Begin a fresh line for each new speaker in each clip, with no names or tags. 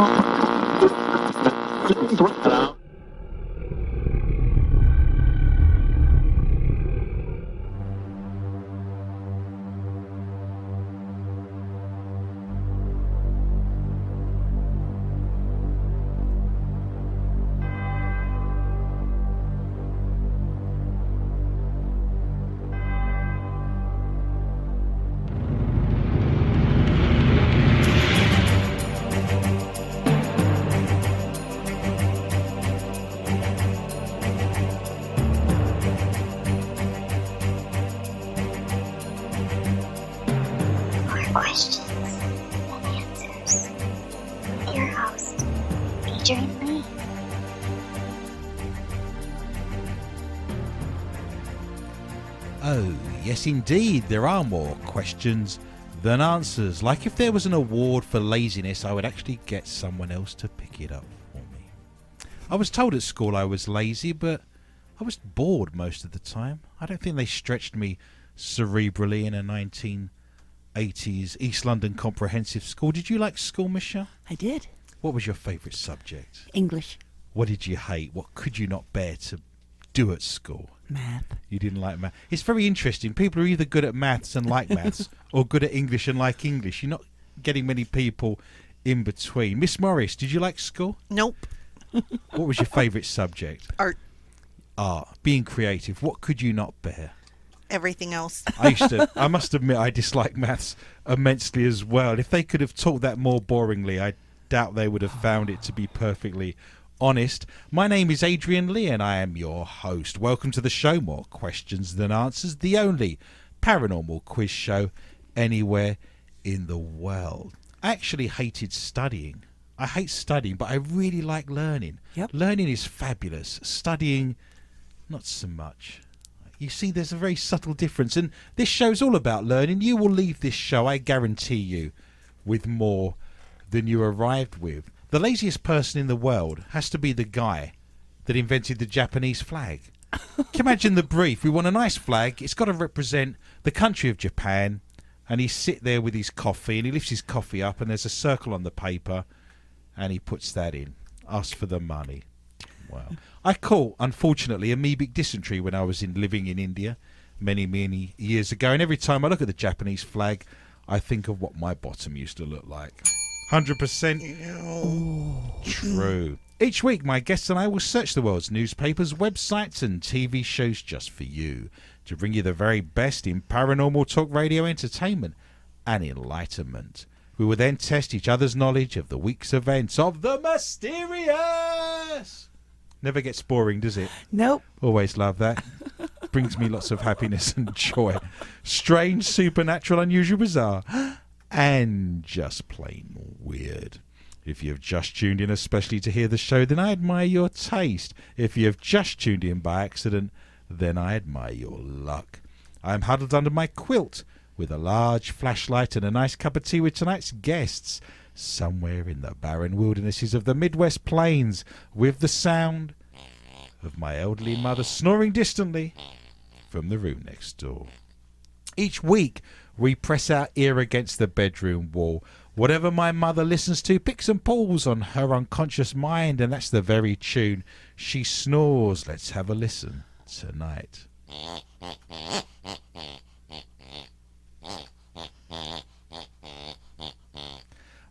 Oh, my
God. Yes, indeed, there are more questions than answers. Like if there was an award for laziness, I would actually get someone else to pick it up for me. I was told at school I was lazy, but I was bored most of the time. I don't think they stretched me cerebrally in a 1980s East London comprehensive school. Did you like school, Michelle?
I did.
What was your favourite subject?
English,
What did you hate? What could you not bear to do at school?
Math.
You didn't like math. It's very interesting. People are either good at maths and like maths, or good at English and like English. You're not getting many people in between. Miss Morris, did you like school?
Nope.
What was your favourite subject?
Art.
Art. Being creative. What could you not bear?
Everything else.
I used to. I must admit, I dislike maths immensely as well. If they could have taught that more boringly, I doubt they would have found it to be perfectly honest. My name is Adrian Lee, and I am your host. Welcome to the show. More questions than answers. The only paranormal quiz show anywhere in the world. I actually hated studying. I hate studying, but I really like learning.
Yep.
Learning is fabulous. Studying, not so much. You see, there's a very subtle difference, and this show's all about learning. You will leave this show, I guarantee you, with more than you arrived with. The laziest person in the world has to be the guy that invented the Japanese flag. Can you imagine the brief? We want a nice flag. It's got to represent the country of Japan. And he sit there with his coffee, and he lifts his coffee up, and there's a circle on the paper, and he puts that in. Ask for the money. Wow. I caught, unfortunately, amoebic dysentery when I was in living in India many, many years ago. And every time I look at the Japanese flag, I think of what my bottom used to look like. 100% true. Each week, my guests and I will search the world's newspapers, websites, and TV shows just for you to bring you the very best in paranormal talk radio entertainment and enlightenment. We will then test each other's knowledge of the week's events of the mysterious. Never gets boring, does it?
Nope.
Always love that. Brings me lots of happiness and joy. Strange, supernatural, unusual, bizarre, and just plain weird. If you have just tuned in especially to hear the show, then I admire your taste. If you have just tuned in by accident, then I admire your luck. I am huddled under my quilt with a large flashlight and a nice cup of tea with tonight's guests, somewhere in the barren wildernesses of the Midwest Plains, with the sound of my elderly mother snoring distantly from the room next door. Each week, we press our ear against the bedroom wall. Whatever my mother listens to picks and pulls on her unconscious mind, and that's the very tune she snores. Let's have a listen tonight.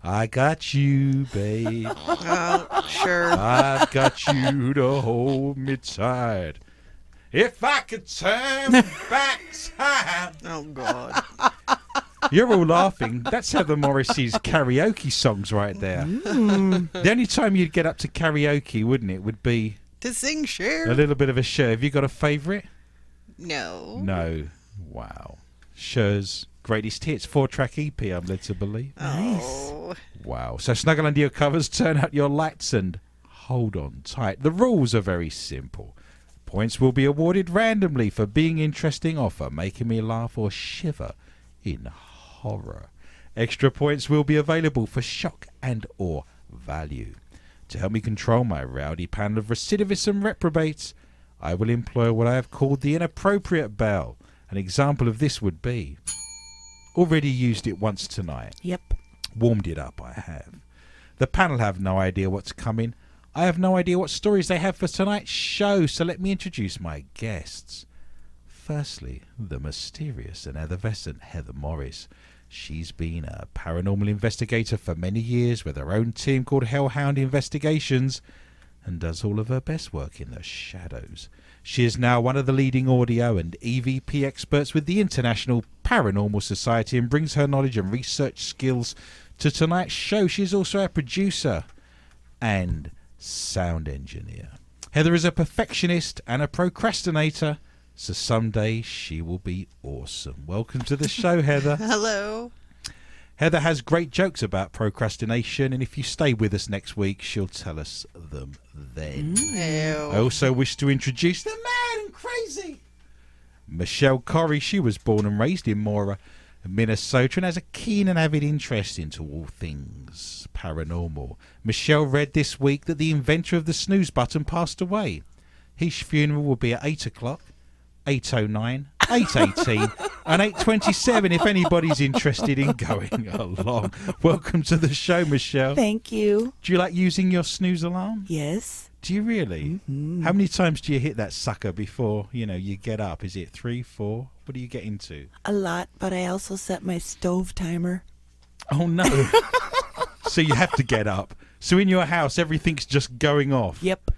I got you, babe.
Uh, sure.
I've got you to hold me tight. If I could turn back time.
Oh God.
You're all laughing. That's Heather Morris's karaoke songs right there. Mm. The only time you'd get up to karaoke, wouldn't it, would be
To sing
a little bit of a show. Have you got a favourite?
No.
No. Wow. Cher's greatest hits, four track EP, I'm led to believe.
Oh.
Wow. So snuggle under your covers, turn out your lights, and hold on tight. The rules are very simple. Points will be awarded randomly for being interesting offer, making me laugh or shiver in horror. Extra points will be available for shock and or value. To help me control my rowdy panel of recidivists and reprobates, I will employ what I have called the inappropriate bell. An example of this would be already used it once tonight
Yep.
warmed it up, I have. The panel have no idea what's coming. I have no idea what stories they have for tonight's show, so let me introduce my guests. Firstly, the mysterious and effervescent Heather Morris. She's been a paranormal investigator for many years with her own team called Hellhound Investigations and does all of her best work in the shadows. She is now one of the leading audio and EVP experts with the International Paranormal Society and brings her knowledge and research skills to tonight's show. She is also a producer and sound engineer. Heather is a perfectionist and a procrastinator, so someday she will be awesome. Welcome to the show, Heather.
Hello.
Heather has great jokes about procrastination, and if you stay with us next week, she'll tell us them then. Mm.
I
also wish to introduce the mad and crazy Michelle Corrie. She was born and raised in Mora, Minnesota, and has a keen and avid interest into all things paranormal. Michelle read this week that the inventor of the snooze button passed away. His funeral will be at 8 o'clock, 8.09, 8.18 and 8.27 if anybody's interested in going along. Welcome to the show, Michelle.
Thank you.
Do you like using your snooze alarm?
Yes.
Do you really? Mm-hmm. How many times do you hit that sucker before you know you get up? Is it three, four? What do you get into?
A lot, but I also set my stove timer.
Oh no! so you have to get up. So in your house, everything's just going off.
Yep.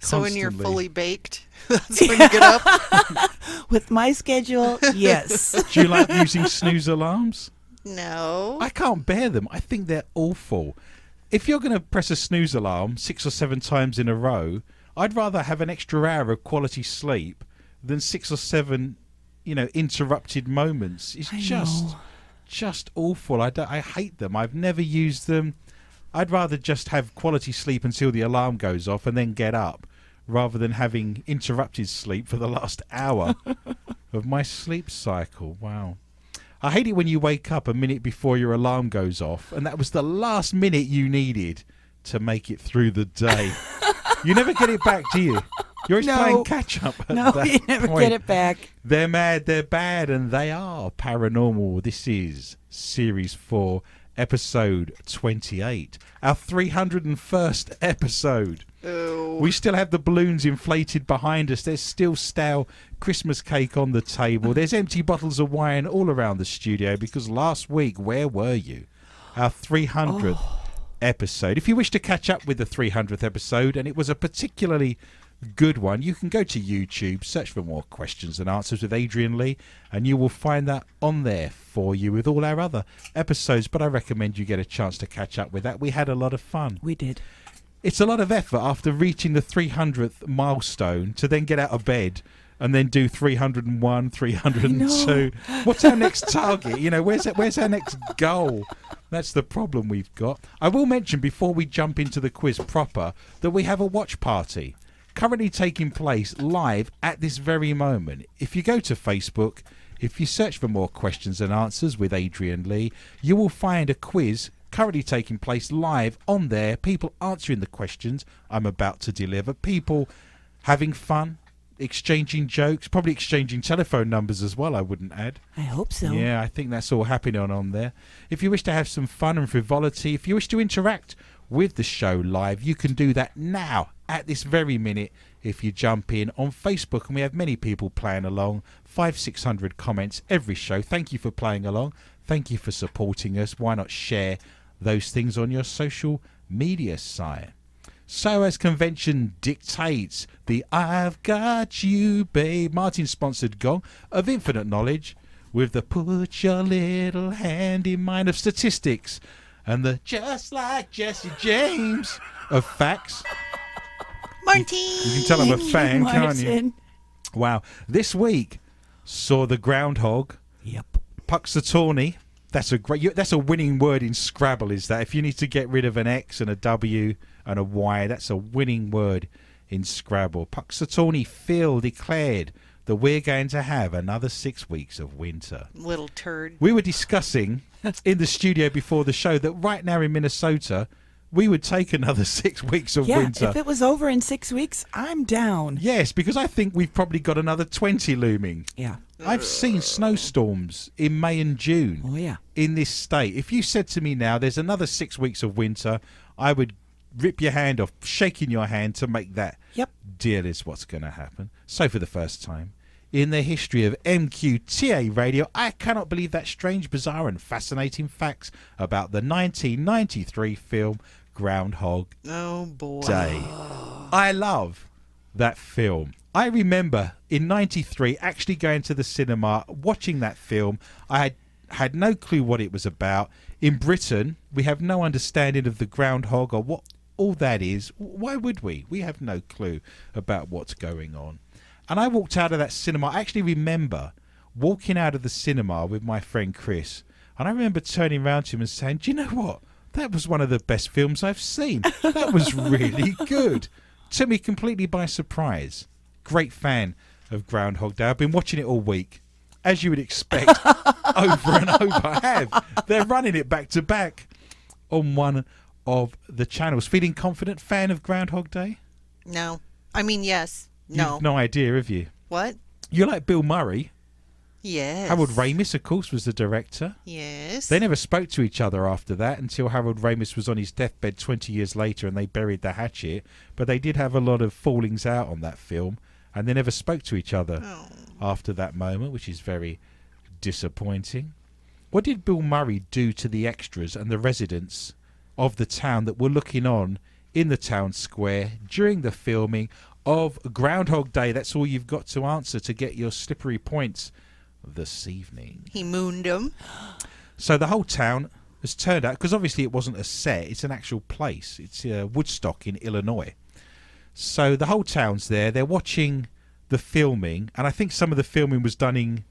So when you're fully baked, that's when you get up.
With my schedule, yes.
Do you like using snooze alarms?
No.
I can't bear them. I think they're awful. If you're going to press a snooze alarm six or seven times in a row, I'd rather have an extra hour of quality sleep than six or seven, you know, interrupted moments. It's
I
just,
know.
just awful. I, don't, I hate them. I've never used them. I'd rather just have quality sleep until the alarm goes off and then get up, rather than having interrupted sleep for the last hour of my sleep cycle. Wow. I hate it when you wake up a minute before your alarm goes off, and that was the last minute you needed to make it through the day. you never get it back, do you? You're always
No.
playing catch up. at
No,
that
you never
point.
get it back.
They're mad, they're bad, and they are paranormal. This is Series 4, Episode 28, our 301st episode.
Ew.
We still have the balloons inflated behind us. There's still stale Christmas cake on the table. There's empty bottles of wine all around the studio because last week, where were you? Our 300th episode. If you wish to catch up with the 300th episode, and it was a particularly good one, you can go to YouTube, search for more questions and answers with Adrian Lee, and you will find that on there for you with all our other episodes. But I recommend you get a chance to catch up with that. We had a lot of fun.
We did.
It's a lot of effort after reaching the 300th milestone to then get out of bed and then do 301, 302. What's our next target? You know, where's where's our next goal? That's the problem we've got. I will mention before we jump into the quiz proper that we have a watch party currently taking place live at this very moment. If you go to Facebook, if you search for more questions and answers with Adrian Lee, you will find a quiz currently taking place live on there. People answering the questions I'm about to deliver, people having fun, exchanging jokes, probably exchanging telephone numbers as well, I wouldn't add.
I hope so.
Yeah, I think that's all happening on, on there. If you wish to have some fun and frivolity, if you wish to interact with the show live, you can do that now at this very minute if you jump in on Facebook. And we have many people playing along, five, six hundred comments every show. Thank you for playing along. Thank you for supporting us. Why not share those things on your social media site? So, as convention dictates, the I've Got You, Babe Martin sponsored gong of infinite knowledge with the put your little hand in mine of statistics and the just like Jesse James of facts.
Marty.
You can tell I'm a
you,
fan, can't you? Wow. This week saw the groundhog,
Yep.
Punxsutawney. That's a great. That's a winning word in Scrabble. Is that if you need to get rid of an X and a W and a Y, that's a winning word in Scrabble. Punxsutawney Phil declared that we're going to have another six weeks of winter.
Little turd.
We were discussing in the studio before the show that right now in Minnesota, we would take another six weeks of
Yeah,
winter.
if it was over in six weeks, I'm down.
yes, because I think we've probably got another 20 looming.
Yeah.
I've seen snowstorms in May and June
Oh, yeah.
in this state. If you said to me now, there's another six weeks of winter, I would rip your hand off, shaking your hand to make that
Yep.
deal is what's going to happen. So, for the first time in the history of MQTA radio, I cannot believe that strange, bizarre, and fascinating facts about the 1993 film Groundhog
Oh boy.
Day. I love that film. I remember in 93 actually going to the cinema, watching that film. I had had no clue what it was about. In Britain, we have no understanding of the groundhog or what all that is. Why would we? We have no clue about what's going on. And I walked out of that cinema. I actually remember walking out of the cinema with my friend Chris. And I remember turning around to him and saying, Do you know what? That was one of the best films I've seen. That was really good. Took me completely by surprise. Great fan of Groundhog Day. I've been watching it all week. As you would expect, over and over. I have. They're running it back to back on one of the channels. Feeling confident? Fan of Groundhog Day?
No. I mean, yes. No.
You've no idea, have you?
What?
You're like Bill Murray.
Yes.
Harold Ramis, of course, was the director.
Yes.
They never spoke to each other after that until Harold Ramis was on his deathbed 20 years later and they buried the hatchet. But they did have a lot of fallings out on that film and they never spoke to each other
Oh.
after that moment, which is very disappointing. What did Bill Murray do to the extras and the residents of the town that were looking on in the town square during the filming of Groundhog Day? That's all you've got to answer to get your slippery points this evening.
He mooned him.
So the whole town has turned out because obviously it wasn't a set; it's an actual place. It's uh, Woodstock in Illinois. So the whole town's there. They're watching the filming, and I think some of the filming was done in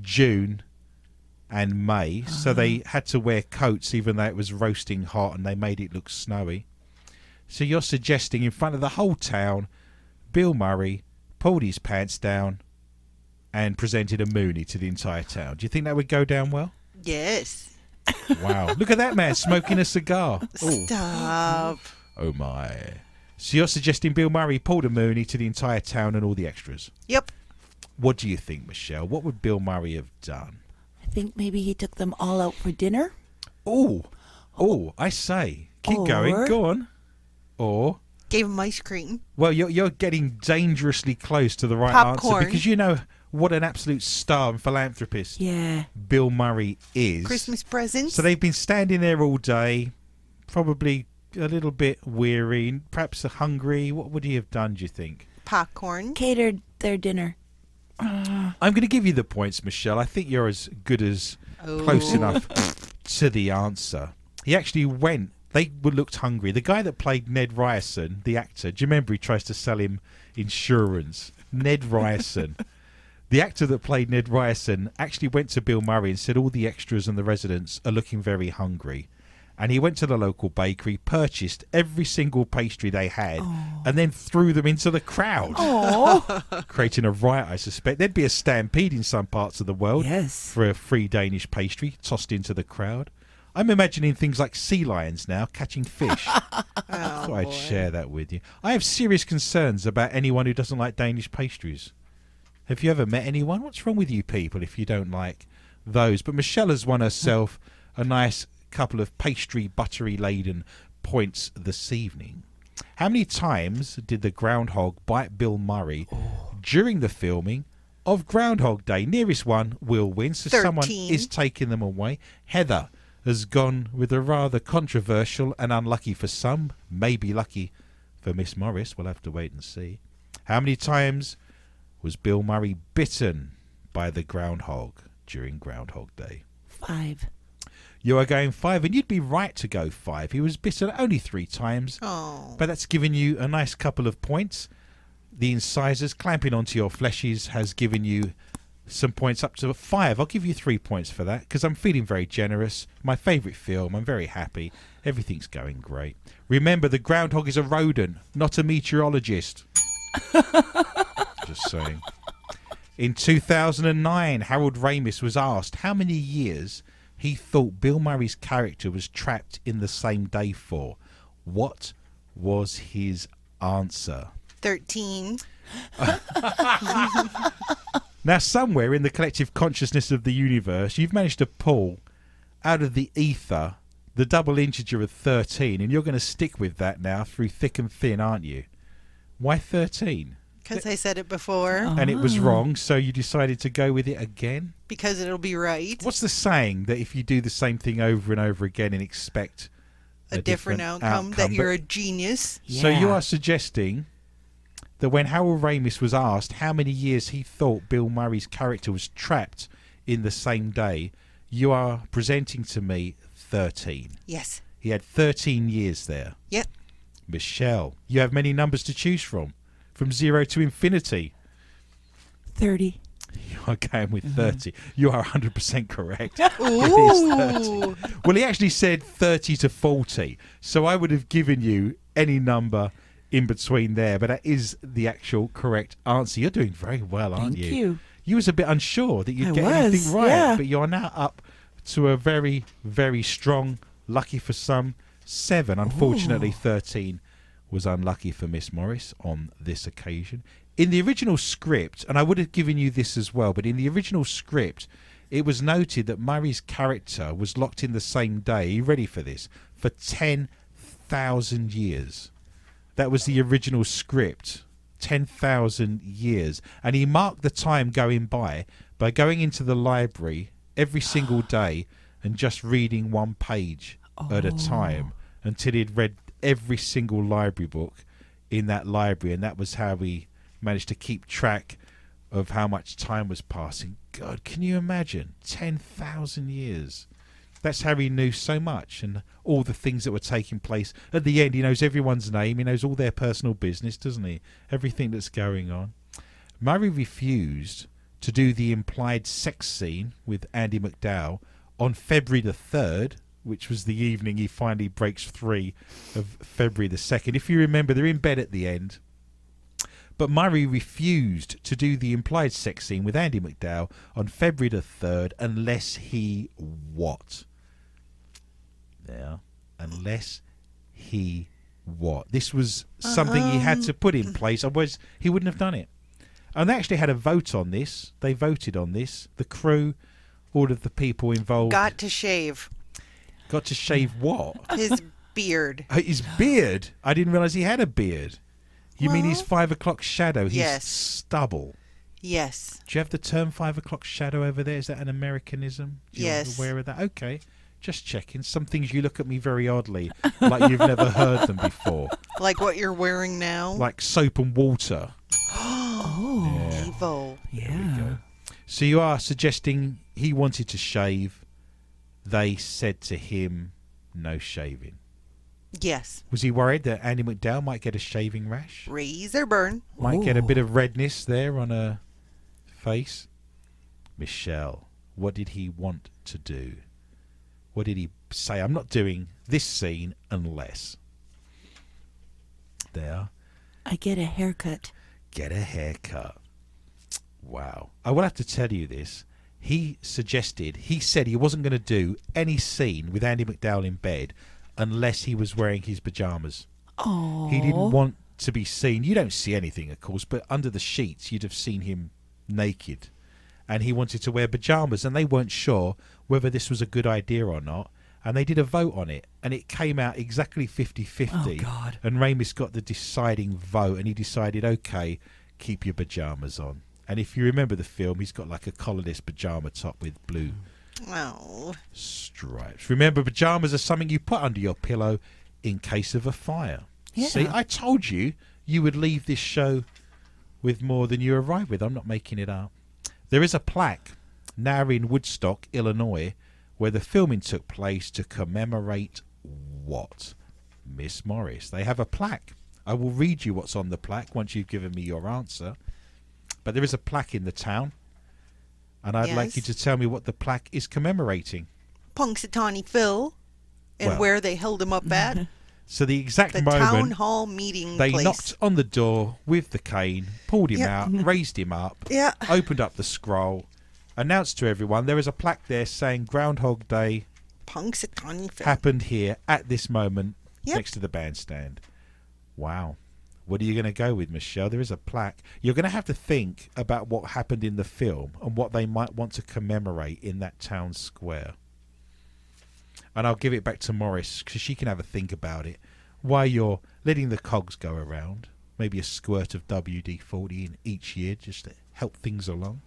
June and May, so they had to wear coats even though it was roasting hot, and they made it look snowy. So you're suggesting in front of the whole town, Bill Murray pulled his pants down and presented a Mooney to the entire town. Do you think that would go down well?
Yes.
Wow. Look at that man smoking a cigar. Oh,
Stop.
oh my. So you're suggesting Bill Murray pulled a Mooney to the entire town and all the extras.
Yep.
What do you think, Michelle? What would Bill Murray have done?
I think maybe he took them all out for dinner.
Oh, oh, I say. Keep going. Go on. Or,
Gave him ice cream.
well, you're, you're getting dangerously close to the right answer because you know what an absolute star and philanthropist
Yeah.
Bill Murray is.
Christmas presents.
So they've been standing there all day, probably a little bit weary, perhaps hungry. What would he have done, do you think?
popcorn.
Catered their dinner.
Uh, I'm going to give you the points, Michelle. I think you're as good as close
Oh.
enough to the answer. He actually went. They looked hungry. The guy that played Ned Ryerson, the actor, do you remember he tries to sell him insurance? Ned Ryerson. The actor that played Ned Ryerson actually went to Bill Murray and said all the extras and the residents are looking very hungry. And he went to the local bakery, purchased every single pastry they had, and then threw them into the crowd creating a riot, I suspect. There'd be a stampede in some parts of the world
yes.
for a free Danish pastry tossed into the crowd. I'm imagining things like sea lions now catching fish.
Oh,
Thought I'd
boy.
share that with you. I have serious concerns about anyone who doesn't like Danish pastries. Have you ever met anyone? What's wrong with you people if you don't like those? But Michelle has won herself a nice couple of pastry buttery laden points this evening. How many times did the groundhog bite Bill Murray oh. during the filming of Groundhog Day? Nearest one will win, so someone is taking them away. Heather has gone with a rather controversial and unlucky for some, maybe lucky for Miss Morris. We'll have to wait and see. How many times was Bill Murray bitten by the groundhog during Groundhog Day?
Five.
You are going five, and you'd be right to go five. He was bitten only three times,
Oh.
but that's given you a nice couple of points. The incisors clamping onto your fleshes has given you some points up to five. I'll give you three points for that because I'm feeling very generous. My favourite film. I'm very happy. Everything's going great. Remember, the groundhog is a rodent, not a meteorologist. Just saying. In 2009, Harold Ramis was asked how many years he thought Bill Murray's character was trapped in the same day for. What was his answer?
13.
Now, somewhere in the collective consciousness of the universe, you've managed to pull out of the ether the double integer of 13, and you're going to stick with that now through thick and thin, aren't you? Why 13?
Because I said it before.
And it was oh. wrong, so you decided to go with it again?
Because it'll be right.
What's the saying that if you do the same thing over and over again and expect
a, different, outcome, that you're a genius.
So you are suggesting that when Harold Ramis was asked how many years he thought Bill Murray's character was trapped in the same day, you are presenting to me 13.
Yes.
He had 13 years there.
Yep.
Michelle, you have many numbers to choose from, from zero to infinity.
30.
You are going with mm-hmm. 30. You are 100% correct.
Ooh.
Well, he actually said 30 to 40. So I would have given you any number in between there, but that is the actual correct answer. You're doing very well, aren't
Thank
you?
you.
You was a bit unsure that you'd
I
get
was,
anything right,
yeah.
but you're now up to a very, very strong, lucky for some, seven. Unfortunately, 13 was unlucky for Miss Morris on this occasion. In the original script, and I would have given you this as well, but in the original script, it was noted that Murray's character was locked in the same day. Are you ready for this? For 10,000 years. That was the original script. 10,000 years. And he marked the time going by by going into the library every single day and just reading one page at a oh. time until he'd read every single library book in that library. And that was how he managed to keep track of how much time was passing. God, can you imagine? 10,000 years. That's how he knew so much and all the things that were taking place. At the end, he knows everyone's name. He knows all their personal business, doesn't he? Everything that's going on. Murray refused to do the implied sex scene with Andie MacDowell on February the 3rd, which was the evening he finally breaks free of February the 2nd. If you remember, they're in bed at the end. But Murray refused to do the implied sex scene with Andie MacDowell on February the 3rd unless he what? Yeah. Unless he what? This was something he had to uh-huh. put in place, otherwise he wouldn't have done it. And they actually had a vote on this. They voted on this. The crew, all of the people involved,
Got to shave
got to shave what?
his beard.
Uh, His beard. I didn't realise he had a beard. You mean his
Well,
five o'clock shadow? His
yes.
stubble.
Yes.
Do you have the term five o'clock shadow over there? Is that an Americanism? Do you
Yes.
aware of that? Okay. Just checking. Some things you look at me very oddly, like you've never heard them before.
Like what you're wearing now.
Like soap and water.
Oh.
Evo.
Yeah.
So you are suggesting he wanted to shave. They said to him, no shaving.
Yes.
Was he worried that Andie MacDowell might get a shaving rash?
Razor burn.
Might get a bit of redness there on her face. Michelle, what did he want to do? What did he say? I'm not doing this scene unless. There.
I get a haircut.
Get a haircut. Wow. I will have to tell you this. He suggested, he said he wasn't going to do any scene with Andie MacDowell in bed unless he was wearing his pajamas.
Oh.
He didn't want to be seen. You don't see anything, of course, but under the sheets, you'd have seen him naked. And he wanted to wear pajamas, and they weren't sure whether this was a good idea or not. And they did a vote on it, and it came out exactly 50 50.
Oh, God.
And Ramis got the deciding vote, and he decided, okay, keep your pajamas on. And if you remember the film, he's got like a collarless pajama top with blue
Oh.
stripes. Remember, pajamas are something you put under your pillow in case of a fire.
Yeah.
See, I told you you would leave this show with more than you arrived with. I'm not making it up. There is a plaque now in Woodstock, Illinois, where the filming took place to commemorate what? Miss Morris. They have a plaque. I will read you what's on the plaque once you've given me your answer. But there is a plaque in the town, and I'd like you to tell me what the plaque is commemorating.
Punxsutawney Phil. And
Well.
where they held him up at.
So the exact
The
moment
town hall meeting
they
place.
knocked on the door with the cane, pulled him
Yeah.
out, raised him up,
Yeah.
opened up the scroll, announced to everyone there is a plaque there saying Groundhog Day
Punxsutawney Phil.
happened here at this moment
Yep.
next to the bandstand. Wow. What are you going to go with, Michelle? There is a plaque. You're going to have to think about what happened in the film and what they might want to commemorate in that town square. and I'll give it back to Morris because she can have a think about it Why you're letting the cogs go around. Maybe a squirt of WD 40 in each year just to help things along.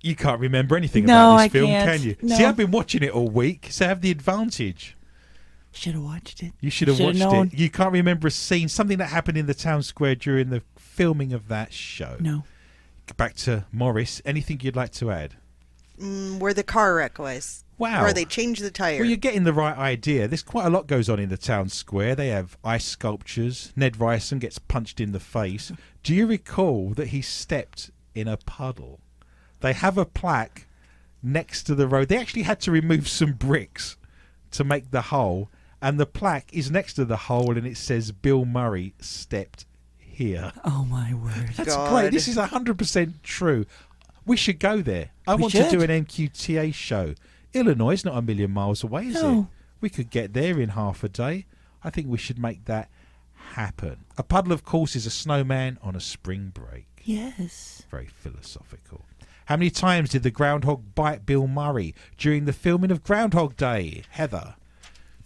You can't remember anything
No,
about this
I
film,
can't.
can you?
No.
See, I've been watching it all week, so I have the advantage.
Should have watched it.
You should have watched
known.
it. You can't remember a scene, something that happened in the town square during the filming of that show.
No.
Back to Morris. Anything you'd like to add?
Mm, where the car wreck was.
Wow.
Where they changed the tire.
Well, you're getting the right idea. There's quite a lot goes on in the town square. They have ice sculptures. Ned Ryerson gets punched in the face. Do you recall that he stepped in a puddle? They have a plaque next to the road. They actually had to remove some bricks to make the hole, and the plaque is next to the hole, and it says Bill Murray stepped here.
Oh my word.
That's
God.
great. This is hundred percent true. We should go there. I
We
want to do an MQTA show. Illinois is not a million miles away, is it?
No.
We could get there in half a day. I think we should make that happen. A puddle, of course, is a snowman on a spring break.
Yes.
Very philosophical. How many times did the groundhog bite Bill Murray during the filming of Groundhog Day? Heather,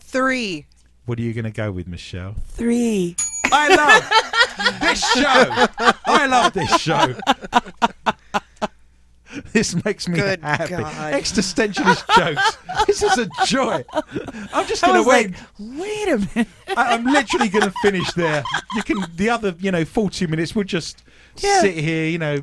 Three.
what are you going to go with, Michelle?
Three.
I love this show. I love this show. This makes me
Good
happy.
God.
Existentialist jokes. This is a joy. I'm just
I
going
was
to wait.
like, wait a minute.
I, I'm literally going to finish there. You can. The other, you know, 40 minutes. We'll just
Yeah.
sit here. You know,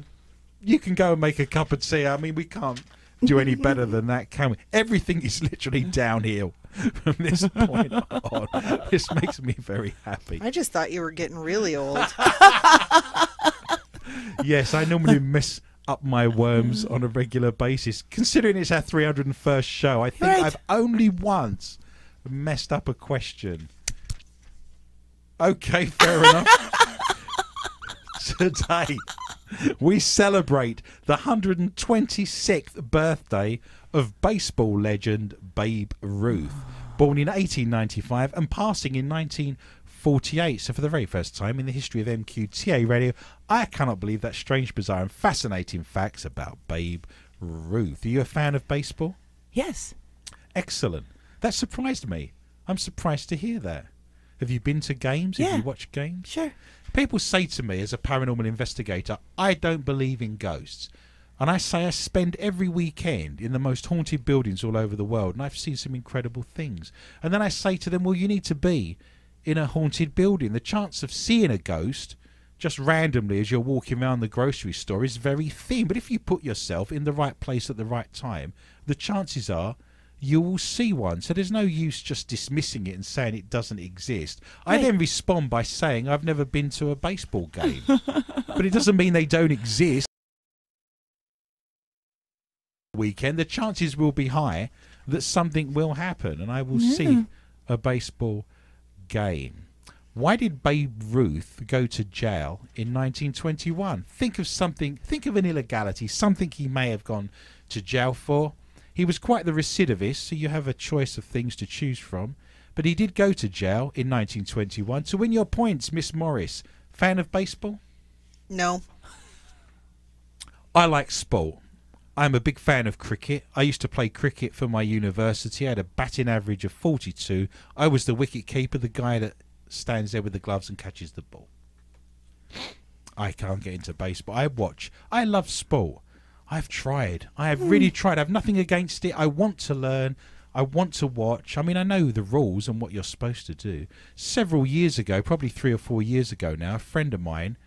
you can go and make a cup of tea. I mean, we can't do any better than that, can we? Everything is literally downhill from this point on. This makes me very happy.
I just thought you were getting really old.
yes, I normally mess up my worms on a regular basis. Considering it's our 301st show, I think
Right.
I've only once messed up a question. Okay, fair enough. Today, we celebrate the 126th birthday of baseball legend Babe Ruth, born in 1895 and passing in 1948. So, for the very first time in the history of MQTA radio, I cannot believe that strange, bizarre, and fascinating facts about Babe Ruth. Are you a fan of baseball?
Yes.
Excellent. That surprised me. I'm surprised to hear that. Have you been to games? Have
Yeah.
you watched games?
Sure.
People say to me, as a paranormal investigator, I don't believe in ghosts. And I say I spend every weekend in the most haunted buildings all over the world, and I've seen some incredible things. And then I say to them, Well, you need to be in a haunted building. The chance of seeing a ghost just randomly as you're walking around the grocery store is very thin. But if you put yourself in the right place at the right time, the chances are you will see one. So there's no use just dismissing it and saying it doesn't exist. I then respond by saying I've never been to a baseball game. but it doesn't mean they don't exist. Weekend, the chances will be high that something will happen and I will see a baseball game. Why did Babe Ruth go to jail in 1921? Think of something, think of an illegality, something he may have gone to jail for. He was quite the recidivist, so you have a choice of things to choose from. But he did go to jail in 1921 to win your points, Miss Morris. Fan of baseball?
No.
I like sport. I'm a big fan of cricket. I used to play cricket for my university. I had a batting average of 42. I was the wicket keeper, the guy that stands there with the gloves and catches the ball. I can't get into baseball. I watch. I love sport. I've tried. I have really hmm. tried. I've nothing against it. I want to learn. I want to watch. I mean, I know the rules and what you're supposed to do. Several years ago, probably three or four years ago now, a friend of mine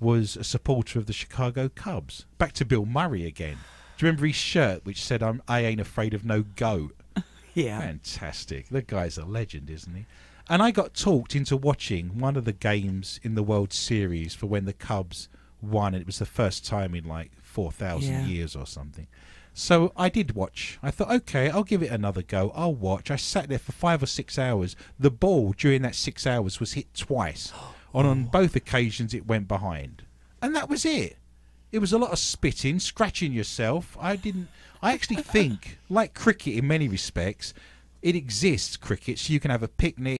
was a supporter of the Chicago Cubs. Back to Bill Murray again. You remember his shirt which said, I'm, I ain't afraid of no goat?
Yeah.
Fantastic. The guy's a legend, isn't he? And I got talked into watching one of the games in the World Series for when the Cubs won. and It was the first time in like 4,000
Yeah.
years or something. So I did watch. I thought, okay, I'll give it another go. I'll watch. I sat there for five or six hours. The ball during that six hours was hit twice. And on oh. both occasions, it went behind. And that was it. It was a lot of spitting, scratching yourself. I didn't. I actually think, like cricket in many respects, it exists. Cricket, so you can have a picnic.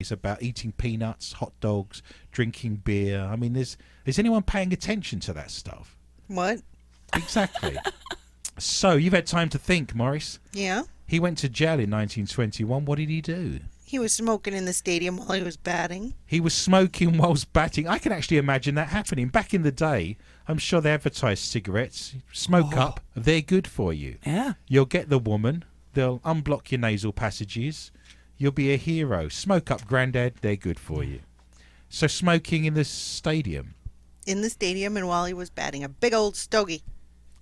It's about eating peanuts, hot dogs, drinking beer. I mean, there's is anyone paying attention to that stuff?
What?
Exactly. so you've had time to think, Morris.
Yeah.
He went to jail in 1921. What did he do?
He was smoking in the stadium while he was batting.
He was smoking whilst batting. I can actually imagine that happening. Back in the day, I'm sure they advertised cigarettes. Smoke oh. up, they're good for you.
Yeah.
You'll get the woman, they'll unblock your nasal passages. You'll be a hero. Smoke up, Grandad, they're good for you. So, smoking in the stadium,
In the stadium and while he was batting. A big old stogie.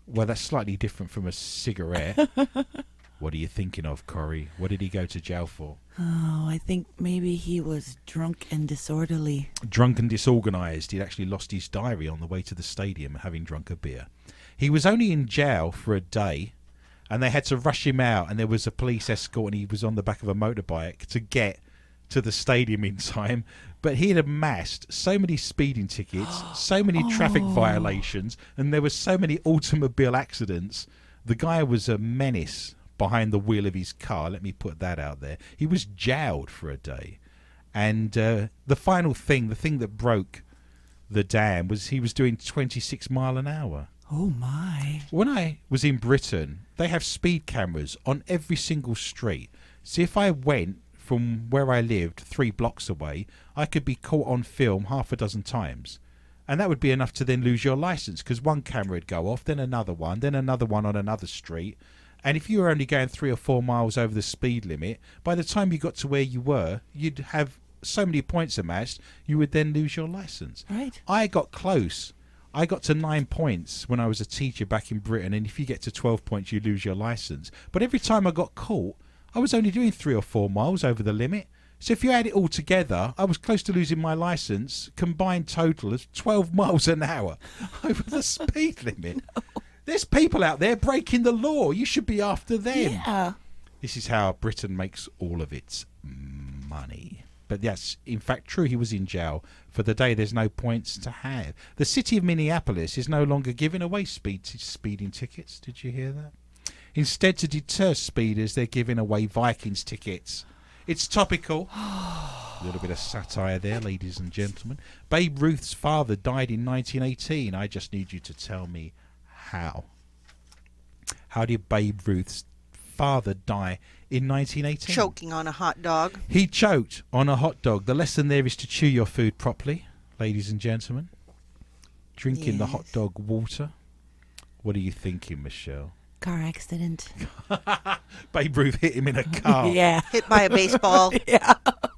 well, that's slightly different from a cigarette. what are you thinking of, Corey? What did he go to jail for?
Oh, I think maybe he was drunk and disorderly.
drunk and disorganized. He'd actually lost his diary on the way to the stadium having drunk a beer. He was only in jail for a day and they had to rush him out and there was a police escort and he was on the back of a motorbike to get to the stadium in time. But he had amassed so many speeding tickets, so many traffic oh. violations, and there were so many automobile accidents. The guy was a menace behind the wheel of his car. Let me put that out there. He was jailed for a day. And uh, the final thing, the thing that broke the dam, was he was doing 26 mile an hour.
Oh my.
When I was in Britain, they have speed cameras on every single street. See, if I went from where I lived three blocks away, I could be caught on film half a dozen times. And that would be enough to then lose your license because one camera would go off, then another one, then another one on another street. And if you were only going three or four miles over the speed limit, by the time you got to where you were, you'd have so many points amassed, you would then lose your license.
Right.
I got close. I got to nine points when I was a teacher back in Britain, and if you get to 12 points, you lose your license. But every time I got caught, I was only doing three or four miles over the limit. So if you add it all together, I was close to losing my license, combined total of 12 miles an hour over the speed limit. There's people out there breaking the law. You should be after them.
Yeah.
This is how Britain makes all of its money. But yes, in fact, true, he was in jail for the day there's no points to have. The city of Minneapolis is no longer giving away speed speeding tickets. Did you hear that? Instead, to deter speeders, they're giving away Vikings tickets. It's topical. A little bit of satire there, ladies and gentlemen. Babe Ruth's father died in 1918. I just need you to tell me how. How did Babe Ruth's father die in 1918?
Choking on a hot dog.
He choked on a hot dog. The lesson there is to chew your food properly, ladies and gentlemen. Drinking the hot dog water. What are you thinking, Michelle?
Car accident.
Babe Ruth hit him in a car.
Yeah.
Hit by a baseball.
Yeah.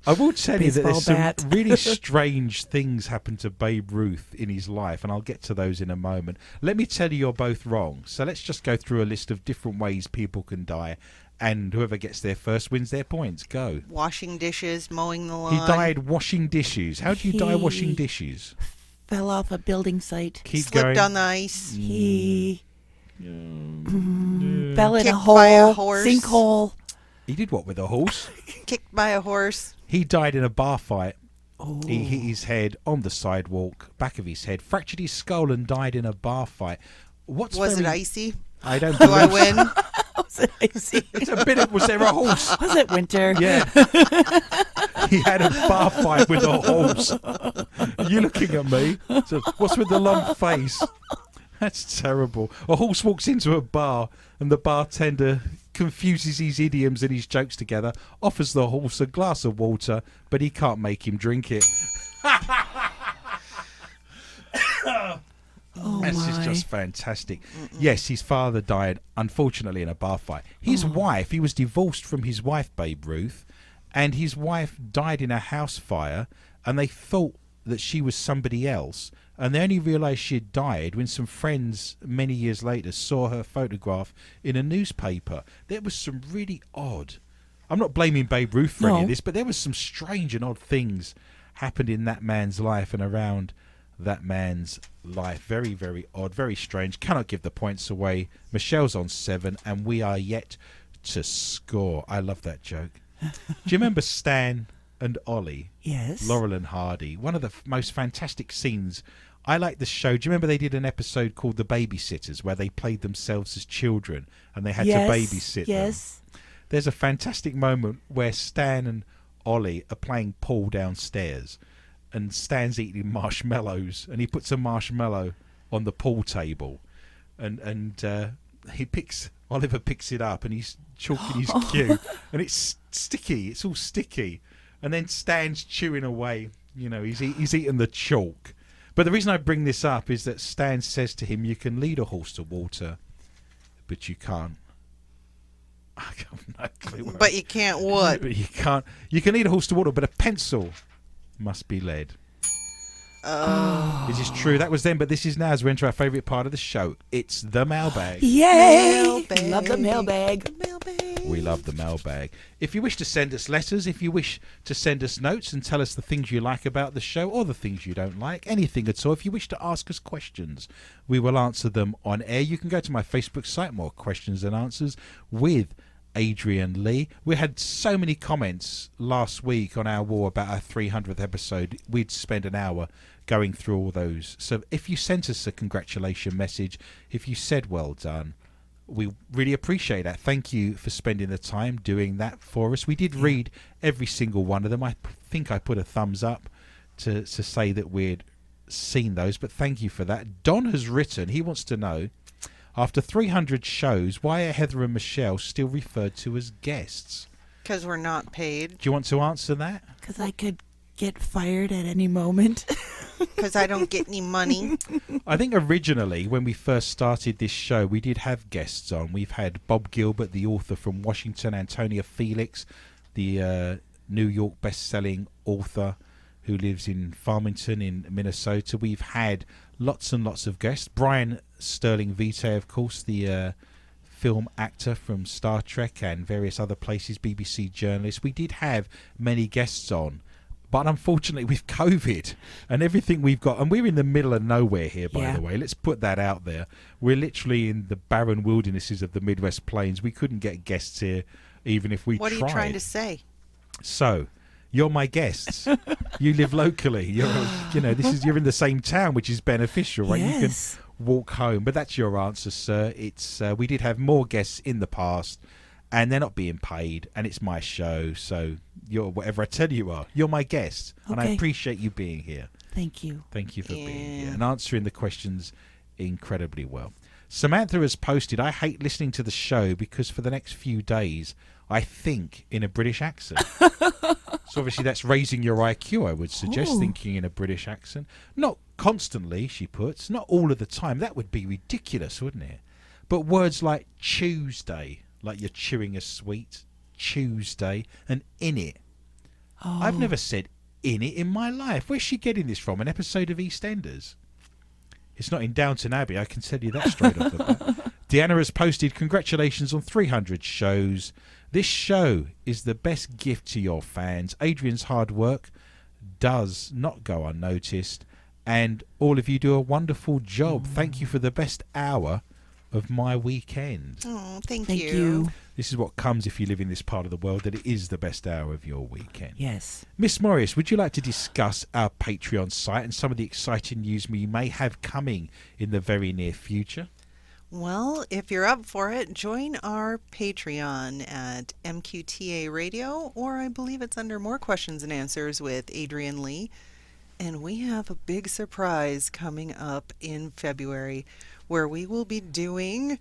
I will tell you that
Baseball
there's some really strange things happen to Babe Ruth in his life, and I'll get to those in a moment. Let me tell you, you're both wrong. So let's just go through a list of different ways people can die, and whoever gets there first wins their points. Go.
Washing dishes, mowing the lawn.
He died washing dishes. How do you die washing dishes?
Fell off a building site.
Keep
Slipped
going.
on the ice.
He
Mm,
fell in a
Kicked
hole.
by a horse.
Sinkhole.
He did what with a horse?
Kicked by a horse.
He died in a bar fight.
Oh.
He hit his head on the sidewalk, back of his head, fractured his skull, and died in a bar fight. What's
Was it
very-
icy?
I don't.
Do I win?
Was it icy?
It's a bit of. Was there a horse?
Was it winter?
Yeah. he had a bar fight with a horse. you looking at me? So, what's with the long face? That's terrible. A horse walks into a bar and the bartender confuses his idioms and his jokes together, offers the horse a glass of water, but he can't make him drink it.
Oh
This
my.
is just fantastic. Yes, his father died, unfortunately, in a bar fight. His
Oh.
wife, he was divorced from his wife, Babe Ruth, and his wife died in a house fire, and they thought that she was somebody else. And they only realised she had died when some friends many years later saw her photograph in a newspaper. There was some really odd. I'm not blaming Babe Ruth for any of this, but there was some strange and odd things happened in that man's life and around that man's life. Very, very odd, very strange. Cannot give the points away. Michelle's on seven, and we are yet to score. I love that joke. Do you remember Stan and Ollie?
Yes.
Laurel and Hardy. One of the f- most fantastic scenes. I like the show. Do you remember they did an episode called The Babysitters where they played themselves as children and they had
yes.
to babysit them?
Yes.
There's a fantastic moment where Stan and Ollie are playing pool downstairs, and Stan's eating marshmallows, and he puts a marshmallow on the pool table, and and uh, he picks Oliver picks it up, and he's chalking his cue, and it's sticky. It's all sticky, and then Stan's chewing away. You know, he's he's eating the chalk. But the reason I bring this up is that Stan says to him, "You can lead a horse to water, but you can't." I have no clue.
But you can't what?
but you can't. You can lead a horse to water, but a pencil must be led.
Oh.
This is true. That was then, but this is now as we enter our favourite part of the show. It's the mailbag.
Yay!
Mailbag.
Love the mailbag.
Mailbag.
We love the mailbag. If you wish to send us letters, if you wish to send us notes and tell us the things you like about the show or the things you don't like, anything at all, if you wish to ask us questions, we will answer them on air. You can go to my Facebook site, More Questions Than Answers, with Adrian Lee. We had so many comments last week on our war about our 300th episode. We'd spend an hour going through all those. So if you sent us a congratulation message, if you said well done, we really appreciate that. Thank you for spending the time doing that for us. We did read every single one of them. I think I put a thumbs up to to say that we'd seen those, but thank you for that. Don has written. He wants to know. After 300 shows, why are Heather and Michelle still referred to as guests?
Because we're not paid.
Do you want to answer that?
Because I could get fired at any moment.
Because I don't get any money.
I think originally, when we first started this show, we did have guests on. We've had Bob Gilbert, the author from Washington, Antonia Felix, the uh, New York best-selling author who lives in Farmington in Minnesota. We've had lots and lots of guests. Brian Sterling Vete, of course, the uh, film actor from Star Trek and various other places, BBC journalist. We did have many guests on. But unfortunately, with COVID and everything we've got, and we're in the middle of nowhere here, by
Yeah.
the way, let's put that out there. We're literally in the barren wildernesses of the Midwest Plains. We couldn't get guests here, even if we
What are you trying to say?
So, you're my guests. you live locally. You're, you know, this is you're in the same town, which is beneficial, right? You can walk home. But that's your answer, sir. It's uh, we did have more guests in the past, and they're not being paid, and it's my show, so you're whatever I tell you are. You're my guest, and I appreciate you being here.
Thank you.
Thank you for being here and answering the questions incredibly well. Samantha has posted, I hate listening to the show because for the next few days I think in a British accent. so obviously that's raising your IQ, I would suggest,
Ooh.
thinking in a British accent. Not constantly, she puts, not all of the time. That would be ridiculous, wouldn't it? But words like Tuesday, like you're chewing a sweet, Tuesday, and in it.
Oh,
I've never oh. said in it in my life. Where's she getting this from? An episode of EastEnders? It's not in Downton Abbey, I can tell you that straight off the bat. Deanna has posted, Congratulations on 300 shows. This show is the best gift to your fans. Adrian's hard work does not go unnoticed, and all of you do a wonderful job. Mm. Thank you for the best hour of my weekend.
Oh, thank,
Thank
you.
you.
This is what comes if you live in this part of the world, that it is the best hour of your weekend.
Yes.
Miss Morris, would you like to discuss our Patreon site and some of the exciting news we may have coming in the very near future?
Well, if you're up for it, join our Patreon at MQTA Radio, or I believe it's under More Questions Than Answers with Adrian Lee. And we have a big surprise coming up in February where we will be doing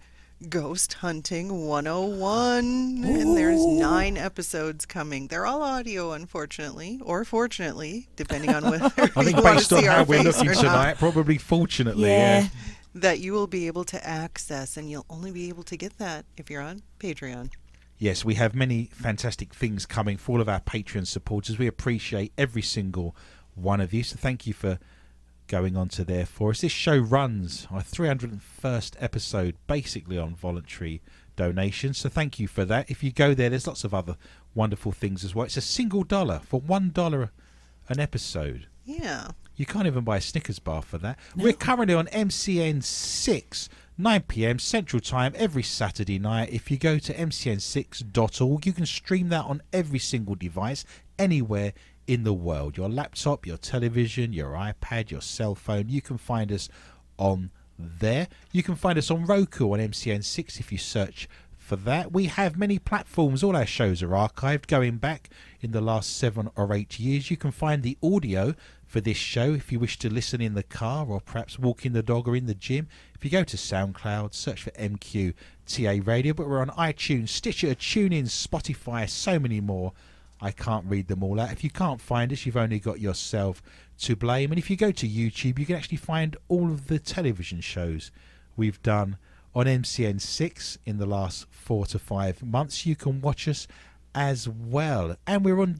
Ghost Hunting 101. And there's nine episodes coming. They're all audio, unfortunately, or fortunately, depending on whether
I think based on
see
how we're looking tonight, probably fortunately,
Yeah.
yeah.
That you will be able to access, and you'll only be able to get that if you're on Patreon.
Yes, we have many fantastic things coming for all of our Patreon supporters. We appreciate every single one of you. So thank you for going on to there for us. This show runs our 301st episode basically on voluntary donations. So thank you for that. If you go there, there's lots of other wonderful things as well. It's a single dollar for one dollar an episode.
Yeah.
You can't even buy a Snickers bar for that. We're currently on MCN 6, 9 pm Central Time every Saturday night. If you go to mcn6.org, you can stream that on every single device anywhere in the world. Your laptop, your television, your iPad, your cell phone. You can find us on there. You can find us on Roku on MCN6 if you search for that. We have many platforms. All our shows are archived going back in the last seven or eight years. You can find the audio for this show if you wish to listen in the car or perhaps walking the dog or in the gym. If you go to SoundCloud, search for MQTA Radio, but we're on iTunes, Stitcher, TuneIn, Spotify, so many more. I can't read them all out. If you can't find us, you've only got yourself to blame. And if you go to YouTube, you can actually find all of the television shows we've done on MCN6 in the last four to five months. You can watch us as well. And we're on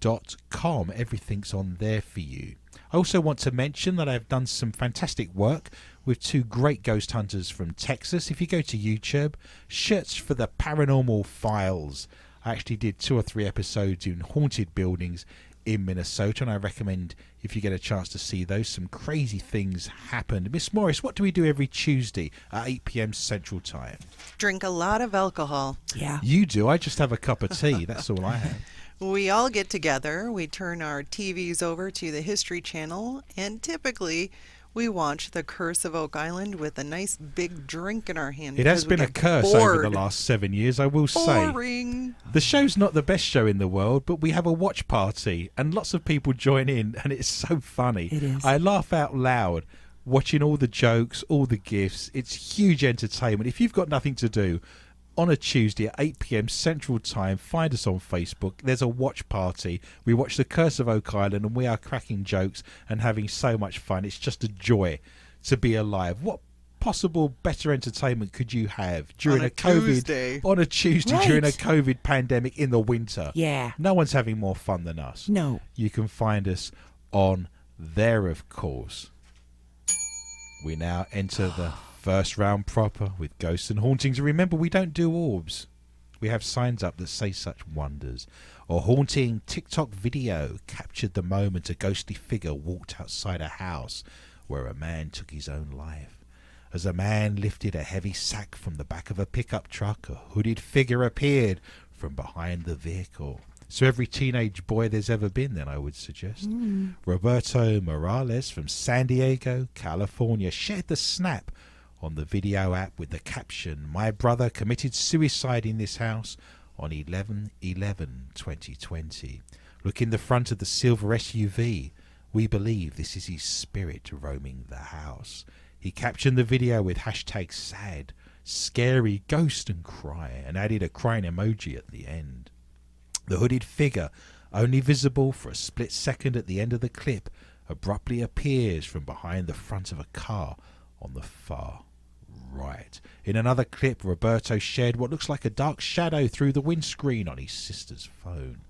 digistreamglobal.com. Everything's on there for you. I also want to mention that I've done some fantastic work with two great ghost hunters from Texas. If you go to YouTube, search for the paranormal files. I actually did two or three episodes in haunted buildings in Minnesota, and I recommend if you get a chance to see those. Some crazy things happened. Miss Morris, what do we do every Tuesday at 8 p.m. Central Time?
Drink a lot of alcohol.
Yeah.
You do. I just have a cup of tea. That's all I have.
We all get together, we turn our TVs over to the History Channel, and typically we watch The Curse of Oak Island with a nice big drink in our hand.
It has been a
get
curse over the last seven years, I will say.
Boring.
The show's not the best show in the world, but we have a watch party and lots of people join in, and it's so funny.
It is.
I laugh out loud watching all the jokes, all the gifts. It's huge entertainment. If you've got nothing to do, on a Tuesday at 8 pm Central Time, find us on Facebook. There's a watch party. We watch The Curse of Oak Island and we are cracking jokes and having so much fun. It's just a joy to be alive. What possible better entertainment could you have during
On a
COVID
Tuesday.
on a Tuesday during a COVID pandemic in the winter?
Yeah.
No one's having more fun than us.
No.
You can find us on there, of course. We now enter the first round proper with ghosts and hauntings. And remember, we don't do orbs. We have signs up that say such wonders. A haunting TikTok video captured the moment a ghostly figure walked outside a house where a man took his own life. As a man lifted a heavy sack from the back of a pickup truck, a hooded figure appeared from behind the vehicle. So every teenage boy there's ever been, then I would suggest. Hmm. Roberto Morales from San Diego, California, shared the snap on the video app with the caption, My brother committed suicide in this house on 11 11 2020. Look in the front of the silver SUV. We believe this is his spirit roaming the house. He captioned the video with hashtag sad, scary, ghost and cry, and added a crying emoji at the end. The hooded figure, only visible for a split second at the end of the clip, abruptly appears from behind the front of a car on the far right. In another clip, Roberto shared what looks like a dark shadow through the windscreen on his sister's phone.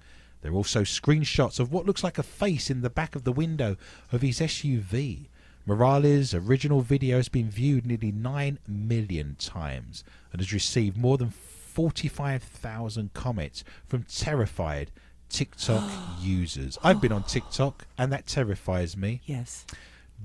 There are also screenshots of what looks like a face in the back of the window of his SUV. Morales' original video has been viewed nearly 9 million times and has received more than 45,000 comments from terrified TikTok users. I've been on TikTok and that terrifies me.
Yes.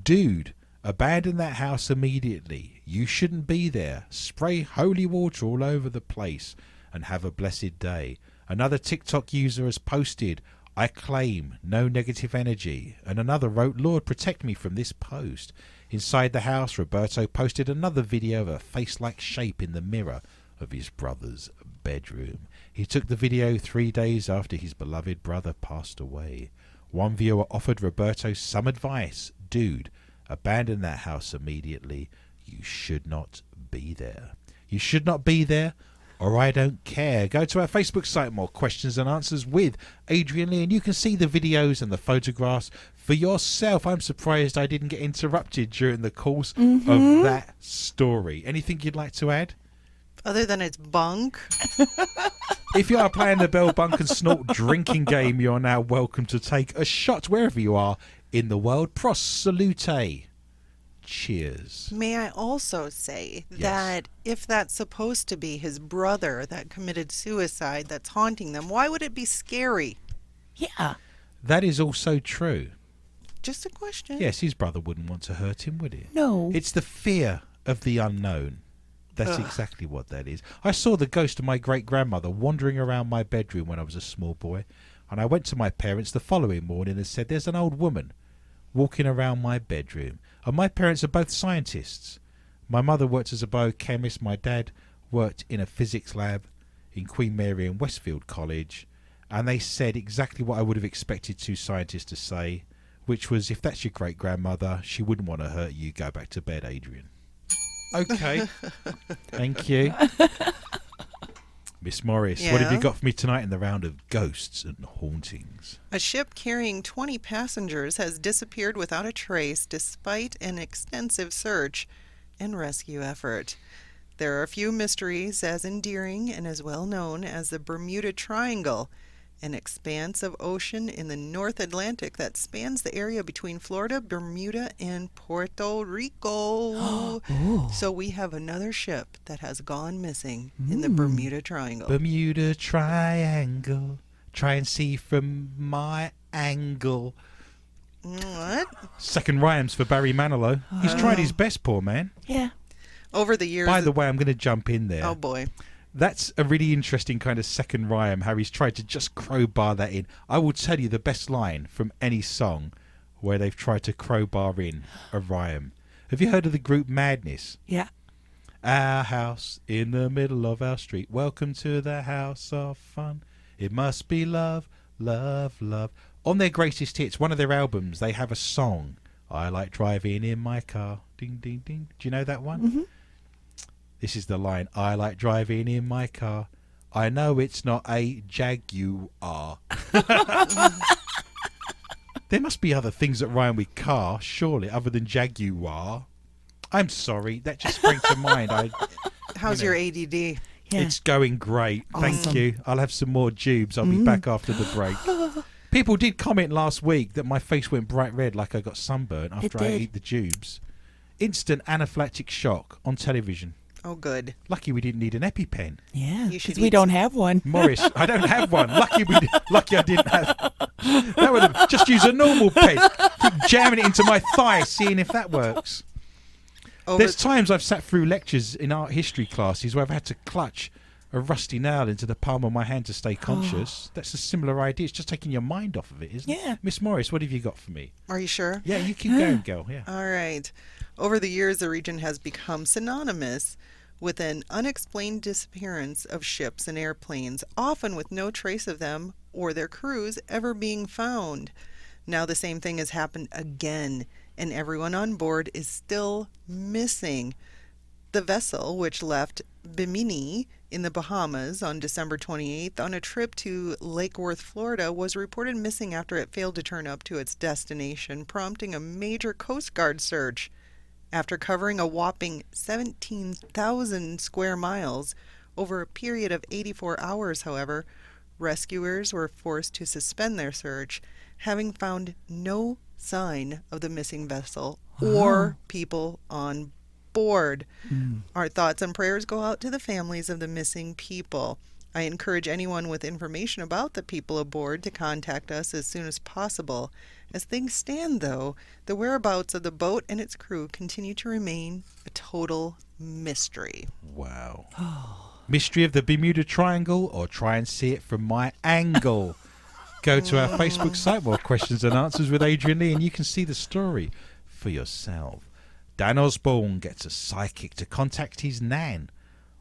Dude, abandon that house immediately. You shouldn't be there. Spray holy water all over the place and have a blessed day. Another TikTok user has posted, I claim no negative energy. And another wrote, Lord, protect me from this post. Inside the house, Roberto posted another video of a face like shape in the mirror of his brother's bedroom. He took the video three days after his beloved brother passed away. One viewer offered Roberto some advice. Dude, abandon that house immediately. You should not be there. You should not be there, or I don't care. Go to our Facebook site, more questions than answers with Adrian Lee, and you can see the videos and the photographs for yourself. I'm surprised I didn't get interrupted during the course of mm-hmm. that story. Anything you'd like to add?
Other than it's bunk.
If you are playing the Bell Bunk and Snort drinking game, you are now welcome to take a shot wherever you are in the world. Pros salute. Cheers.
May I also say
Yes.
that if that's supposed to be his brother that committed suicide that's haunting them, why would it be scary?
Yeah.
That is also true.
Just a question.
Yes, his brother wouldn't want to hurt him, would he?
No.
It's the fear of the unknown. That's
Ugh.
exactly what that is. I saw the ghost of my great grandmother wandering around my bedroom when I was a small boy, and I went to my parents the following morning and said, There's an old woman walking around my bedroom. And my parents are both scientists. My mother worked as a biochemist. My dad worked in a physics lab in Queen Mary and Westfield College. And they said exactly what I would have expected two scientists to say, which was if that's your great grandmother, she wouldn't want to hurt you. Go back to bed, Adrian. Okay. Thank you. Miss Morris, what have you got for me tonight in the round of ghosts and hauntings?
A ship carrying 20 passengers has disappeared without a trace despite an extensive search and rescue effort. There are a few mysteries as endearing and as well known as the Bermuda Triangle, an expanse of ocean in the North Atlantic that spans the area between Florida, Bermuda, and Puerto Rico. so we have another ship that has gone missing in the hmm. Bermuda Triangle.
Bermuda Triangle. Try and see from my angle.
what?
Second rhymes for Barry Manilow. He's tried oh. his best, poor man.
Yeah.
Over the years.
By the way, I'm going to jump in there.
oh boy.
That's a really interesting kind of second rhyme, how he's tried to just crowbar that in. I will tell you the best line from any song where they've tried to crowbar in a rhyme. Have you heard of the group Madness?
Yeah.
Our house in the middle of our street. Welcome to the house of fun. It must be love, love, love. On their greatest hits, one of their albums, they have a song. I like driving in my car. Ding, ding, ding. Do you know that one?
Mm-hmm.
This is the line. I like driving in my car. I know it's not a Jaguar. there must be other things that rhyme with car, surely, other than Jaguar. I'm sorry, that just sprang to mind. I,
How's
you know.
your ADD?
Yeah.
It's going great. Thank you. I'll have some more jubes. I'll be mm. back after the break. People did comment last week that my face went bright red like I got sunburnt after I
did.
ate the tubes. Instant anaphylactic shock on television.
Oh, good.
Lucky we didn't need an EpiPen.
Yeah. Because we don't have one.
Morris, I don't have one. Lucky we, di- lucky I didn't have. That would have just use a normal pen. Keep jamming it into my thigh, seeing if that works.
Over,
There's times I've sat through lectures in art history classes where I've had to clutch a rusty nail into the palm of my hand to stay oh. conscious. That's a similar idea. It's just taking your mind off of it, isn't it?
Yeah.
Miss Morris, what have you got for me?
are you sure?
Yeah, you keep going, girl. Yeah.
All right. Over the years, the region has become synonymous with an unexplained disappearance of ships and airplanes, often with no trace of them or their crews ever being found. Now, the same thing has happened again, and everyone on board is still missing. The vessel, which left Bimini in the Bahamas on December 28th on a trip to Lake Worth, Florida, was reported missing after it failed to turn up to its destination, prompting a major Coast Guard search. After covering a whopping 17,000 square miles over a period of 84 hours, however, rescuers were forced to suspend their search, having found no sign of the missing vessel or people on board. Hmm. Our thoughts and prayers go out to the families of the missing people. I encourage anyone with information about the people aboard to contact us as soon as possible. As things stand, though, the whereabouts of the boat and its crew continue to remain a total mystery.
Wow. Mystery of the Bermuda Triangle, or try and see it from my angle. Go to our Facebook site, more questions than answers with Adrian Lee, and you can see the story for yourself. Dan Osborne gets a psychic to contact his nan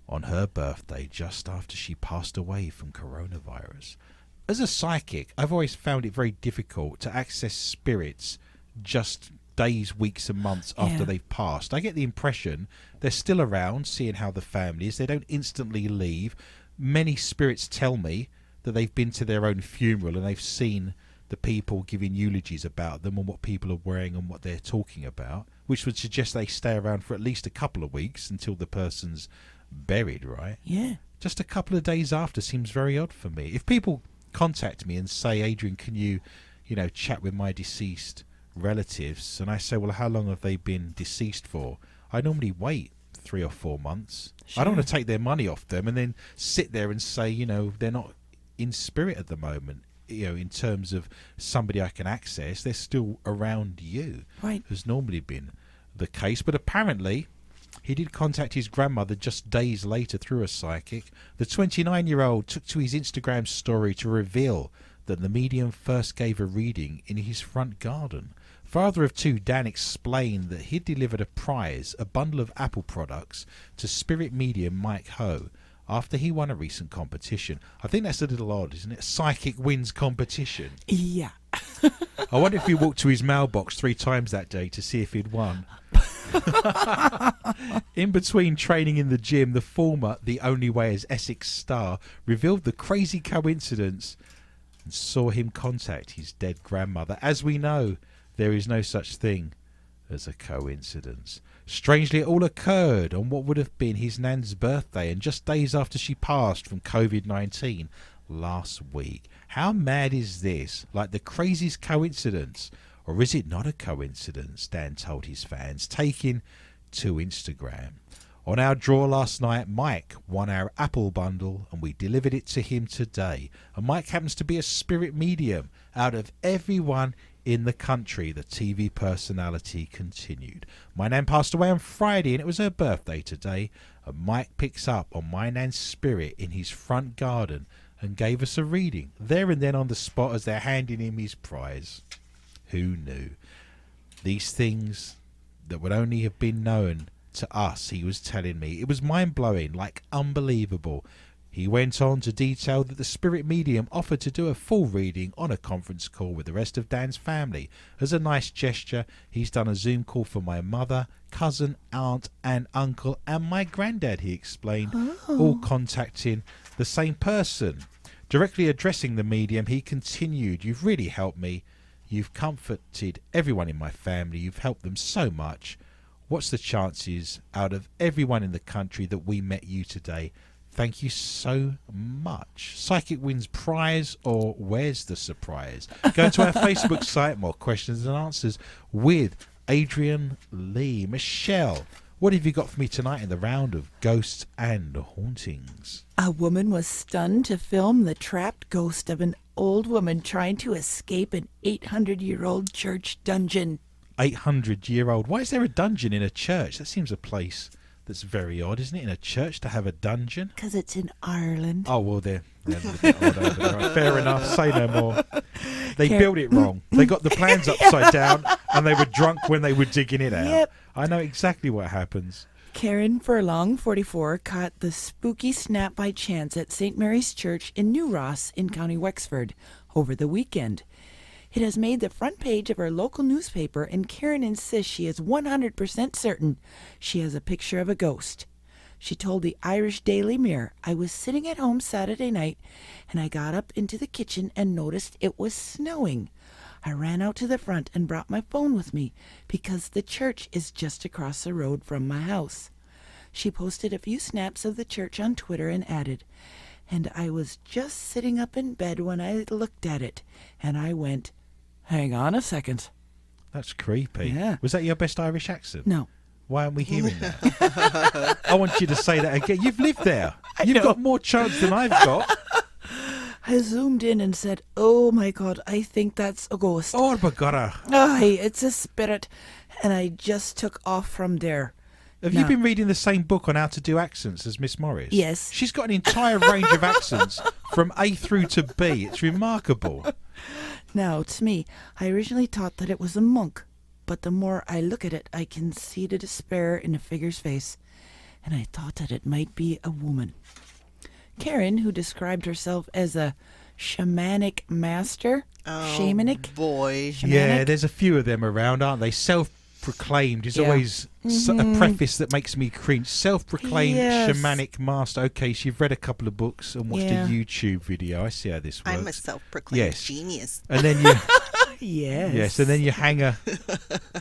on her birthday just after she passed away from coronavirus. As a psychic, I've always found it very difficult to access spirits just days, weeks, and months after
Yeah.
they've passed. I get the impression they're still around, seeing how the family is. They don't instantly leave. Many spirits tell me that they've been to their own funeral and they've seen the people giving eulogies about them and what people are wearing and what they're talking about, which would suggest they stay around for at least a couple of weeks until the person's buried, right?
Yeah.
just a couple of days after seems very odd for me. If people contact me and say, Adrian, can you, you know, chat with my deceased relatives? And I say, well, how long have they been deceased for? I normally wait three or four months. Sure. I don't want to take their money off them and then sit there and say, you know, they're not in spirit at the moment. You know, in terms of somebody I can access, they're still around you.
Right.
Has normally been the case, but apparently he did contact his grandmother just days later through a psychic. The 29 year old took to his Instagram story to reveal that the medium first gave a reading in his front garden. Father of two, Dan explained that he'd delivered a prize, a bundle of Apple products, to spirit medium Mike Ho after he won a recent competition. I think that's a little odd, isn't it? Psychic wins competition.
Yeah.
I wonder if he walked to his mailbox three times that day to see if he'd won. in between training in the gym, the former The Only Way is Essex star revealed the crazy coincidence and saw him contact his dead grandmother. As we know, there is no such thing as a coincidence. Strangely, it all occurred on what would have been his nan's birthday and just days after she passed from COVID 19 last week. How mad is this? Like the craziest coincidence? Or is it not a coincidence? Dan told his fans, taking to Instagram. On our draw last night, Mike won our Apple bundle and we delivered it to him today. And Mike happens to be a spirit medium out of everyone in the country, the TV personality continued. My nan passed away on Friday and it was her birthday today. And Mike picks up on my nan's spirit in his front garden and gave us a reading there and then on the spot as they're handing him his prize. Who knew? These things that would only have been known to us, he was telling me. It was mind blowing, like unbelievable. He went on to detail that the spirit medium offered to do a full reading on a conference call with the rest of Dan's family. As a nice gesture, he's done a Zoom call for my mother, cousin, aunt, and uncle, and my granddad, he explained, all oh. contacting the same person. Directly addressing the medium, he continued, You've really helped me. You've comforted everyone in my family. You've helped them so much. What's the chances out of everyone in the country that we met you today? Thank you so much. Psychic wins prize or where's the surprise? Go to our Facebook site, more questions than answers with Adrian Lee. Michelle, what have you got for me tonight in the round of ghosts and hauntings?
A woman was stunned to film the trapped ghost of an old woman trying to escape an 800 year old church dungeon.
800 year old. Why is there a dungeon in a church? That seems a place that's very odd, isn't it? In a church to have a dungeon?
Because it's in Ireland.
Oh, well, they're, they're a little bit odd over there. Right, Fair enough. Say no more. They
Care-
built it wrong. They got the plans upside down and they were drunk when they were digging it out.
Yep.
I know exactly what happens.
Karen Furlong, 44, caught the spooky snap by chance at St. Mary's Church in New Ross in County Wexford over the weekend. It has made the front page of her local newspaper, and Karen insists she is 100% certain she has a picture of a ghost. She told the Irish Daily Mirror, I was sitting at home Saturday night and I got up into the kitchen and noticed it was snowing. I ran out to the front and brought my phone with me because the church is just across the road from my house. She posted a few snaps of the church on Twitter and added, And I was just sitting up in bed when I looked at it, and I went, Hang on a second.
That's creepy.
Yeah.
Was that your best Irish accent?
No.
Why aren't we hearing that? I want you to say that again. You've lived there. You've got more chance than I've got.
I zoomed in and said, Oh my god, I think that's a ghost.
Oh, Bagara.
Aye, it's a spirit. And I just took off from there.
Have you been reading the same book on how to do accents as Miss Morris?
Yes.
She's got an entire range of accents from A through to B. It's remarkable.
Now, to me, I originally thought that it was a monk, but the more I look at it, I can see the despair in the figure's face, and I thought that it might be a woman. Karen, who described herself as a shamanic master,
Oh,
shamanic,
boy.
Yeah, there's a few of them around, aren't they? Self-proclaimed is
Yeah.
always a mm-hmm. preface that makes me cringe. Self-proclaimed
Yes.
shamanic master. Okay, so you've read a couple of books and watched
Yeah.
a YouTube video. I see how this works.
I'm a self-proclaimed
Yes.
genius.
and then you,
yes,
yes, and then you hang a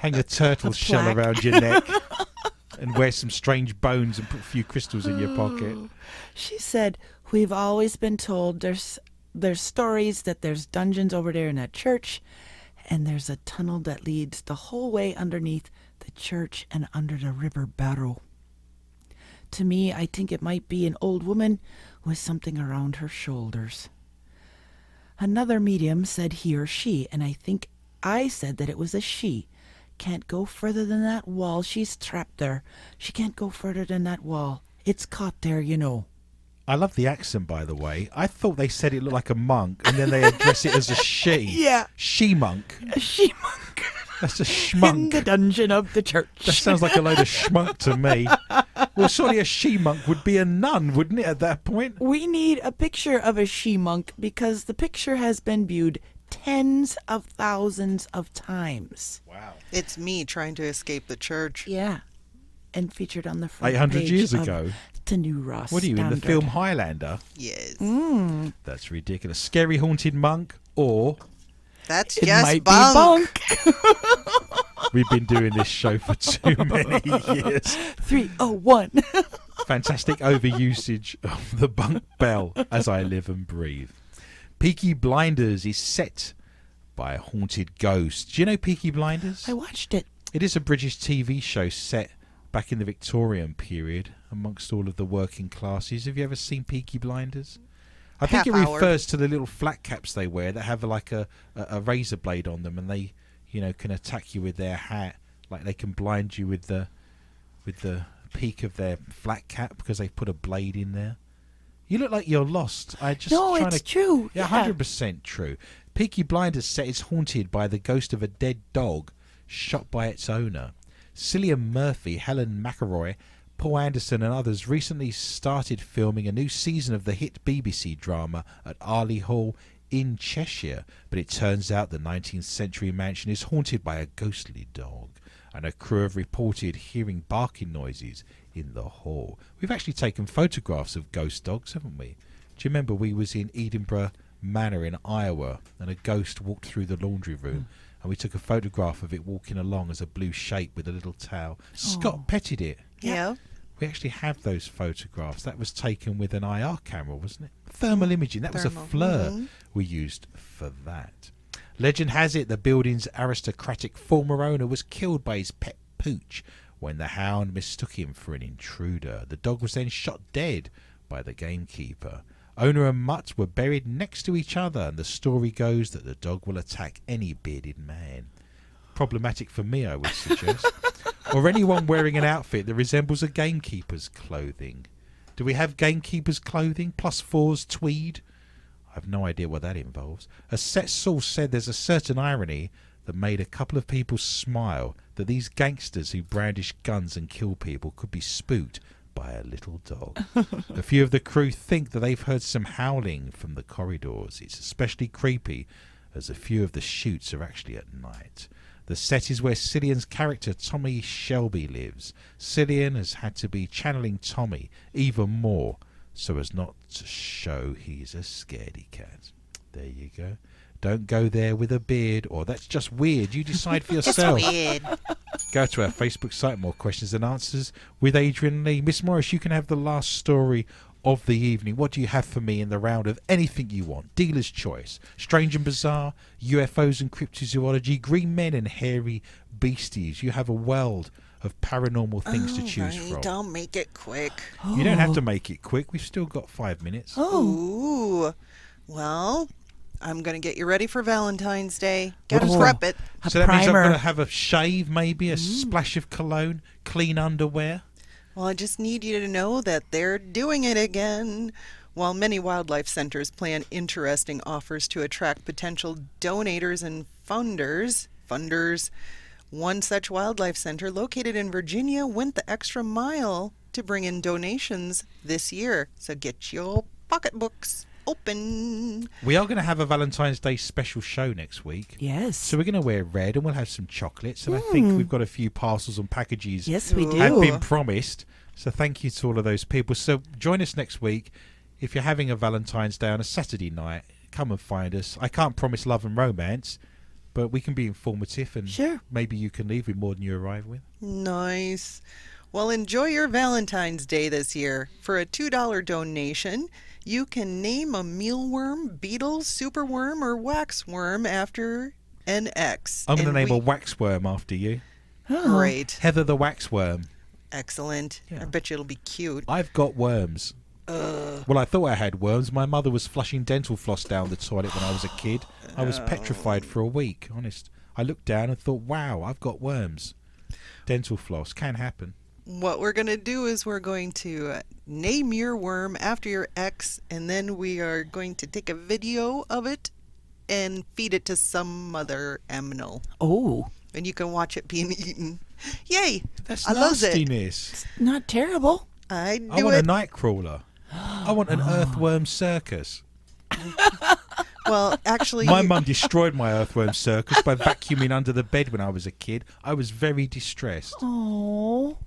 hang a turtle
A
shell
plaque.
around your neck and wear some strange bones and put a few crystals in your pocket.
She said, "We've always been told there's there's stories that there's dungeons over there in that church, and there's a tunnel that leads the whole way underneath the church and under the river Barrow. To me, I think it might be an old woman with something around her shoulders." Another medium said he or she, and I think I said that it was a she. Can't go further than that wall. She's trapped there. She can't go further than that wall. It's caught there, you know.
I love the accent, by the way. I thought they said it looked like a monk, and then they address it as a she.
Yeah.
She monk.
A she monk.
That's a schmunk.
In the dungeon of the church.
That sounds like a load of schmunk to me. Well, surely a she monk would be a nun, wouldn't it, at that point?
We need a picture of a she monk because the picture has been viewed tens of thousands of times.
Wow.
It's me trying to escape the church.
Yeah. And featured on the front
800
page
years
of
ago.
The New Ross.
What are you, in the film Highlander?
Yes.
Mm.
That's ridiculous. Scary Haunted Monk, or
It
That's just
might
bunk.
be bunk.
we've been doing this show for too many years.
301.
Fantastic overusage of the bunk bell as I live and breathe. Peaky Blinders is set by a haunted ghost. Do you know Peaky Blinders?
I watched it.
It is a British TV show set back in the Victorian period amongst all of the working classes. Have you ever seen Peaky Blinders? I think it
Half hour.
refers to the little flat caps they wear that have like a, a, a razor blade on them and they, you know, can attack you with their hat. Like they can blind you with the with the peak of their flat cap because they put a blade in there. You look like you're lost. I just
no,
trying
it's
to
true.
yeah, hundred percent true. Peaky Blinders set is haunted by the ghost of a dead dog shot by its owner. Cillian Murphy, Helen McCrory, Paul Anderson, and others recently started filming a new season of the hit BBC drama at Arley Hall in Cheshire. But it turns out the 19th century mansion is haunted by a ghostly dog, and a crew have reported hearing barking noises in the hall. We've actually taken photographs of ghost dogs, haven't we? Do you remember we was in Edinburgh Manor in Iowa, and a ghost walked through the laundry room, and we took a photograph of it walking along as a blue shape with a little tail. Scott petted it.
Yeah.
We actually have those photographs. That was taken with an IR camera, wasn't it? Thermal imaging. That was a
Thermal,
flare
mhm.
we used for that. Legend has it the building's aristocratic former owner was killed by his pet pooch when the hound mistook him for an intruder. The dog was then shot dead by the gamekeeper. Owner and mutt were buried next to each other, and the story goes that the dog will attack any bearded man. Problematic for me, I would suggest. or anyone wearing an outfit that resembles a gamekeeper's clothing. Do we have gamekeeper's clothing? Plus fours tweed? I have no idea what that involves. A set source said there's a certain irony that made a couple of people smile that these gangsters who brandish guns and kill people could be spooked by a little dog. a few of the crew think that they've heard some howling from the corridors. It's especially creepy as a few of the shoots are actually at night. The set is where Cillian's character Tommy Shelby lives. Cillian has had to be channeling Tommy even more so as not to show he's a scaredy cat. There you go. Don't go there with a beard, or that's just weird. You decide for yourself. Go to our Facebook site, more questions than answers with Adrian Lee. Miss Morris, you can have the last story of the evening. What do you have for me in the round of anything you want? Dealer's choice, strange and bizarre, UFOs and cryptozoology, green men and hairy beasties. You have a world of paranormal things to oh, choose
Alright,
from.
Don't make it quick.
You don't have to make it quick. We've still got five minutes.
Oh,
Ooh. Well, I'm going to get you ready for Valentine's Day. Gotta
Oh.
prep it.
a
so that means I'm
primer.
going to have a shave, maybe a mm. splash of cologne, clean underwear.
Well, I just need you to know that they're doing it again. While many wildlife centers plan interesting offers to attract potential donators and funders, funders, one such wildlife center located in Virginia went the extra mile to bring in donations this year. So get your pocketbooks open.
We are going to have a Valentine's Day special show next week.
yes.
So we're going to wear red and we'll have some chocolates. And I think hmm. we've got a few parcels and packages
yes, we
Ooh.
do.
have been promised. So thank you to all of those people. So join us next week. If you're having a Valentine's Day on a Saturday night, come and find us. I can't promise love and romance, but we can be informative and
Sure.
maybe you can leave with more than you arrive with.
Nice. Well, enjoy your Valentine's Day this year. For a $2 donation, you can name a mealworm, beetle, superworm, or waxworm after an X.
I'm going to
And
name a waxworm after you.
Oh.
Great.
Heather the waxworm.
Excellent.
Yeah.
I bet you it'll be cute.
I've got worms. Well, I thought I had worms. My mother was flushing dental floss down the toilet when I was a kid. I was oh. petrified for a week, honest. I looked down and thought, wow, I've got worms. Dental floss can happen.
What we're going to do is we're going to uh, name your worm after your ex, and then we are going to take a video of it and feed it to some other aminal.
Oh,
and you can watch it being eaten. Yay!
That's
I love it.
nastiness.
Not terrible.
I do
I want
it.
a night crawler. I want an earthworm circus.
well, actually,
My mum destroyed my earthworm circus by vacuuming under the bed when I was a kid. I was very distressed.
Oh.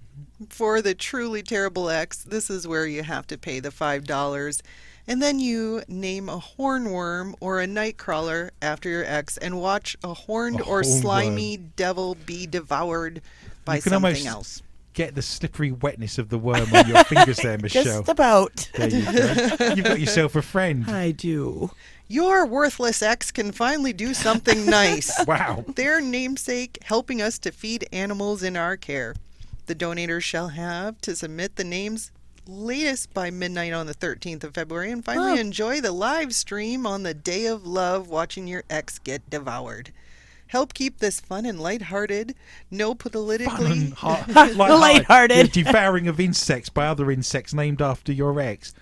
For the truly terrible X, this is where you have to pay the five dollars, and then you name a hornworm or a nightcrawler after your X, and watch a horned
A
or
hornworm.
slimy devil be devoured by
You can
something else.
Get the slippery wetness of the worm on your fingers there, Michelle.
Just about.
There you go. You've got yourself a friend.
I do.
Your worthless ex can finally do something nice.
Wow.
Their namesake helping us to feed animals in our care. The donators shall have to submit the names latest by midnight on the 13th of February and finally
Oh.
enjoy the live stream on the day of love watching your ex get devoured. Help keep this fun and lighthearted, no
Fun
politically
and heart, light-hearted.
Lighthearted.
The devouring of insects by other insects named after your ex.